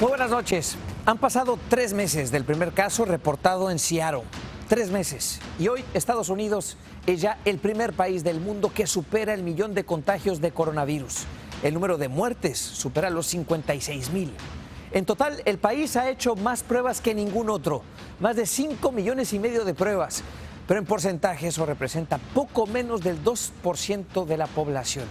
Muy buenas noches. Han pasado tres meses del primer caso reportado en Seattle. Tres meses. Y hoy Estados Unidos es ya el primer país del mundo que supera el millón de contagios de coronavirus. El número de muertes supera los 56 mil. En total, el país ha hecho más pruebas que ningún otro. Más de 5 millones y medio de pruebas. Pero en porcentaje eso representa poco menos del 2% de la población.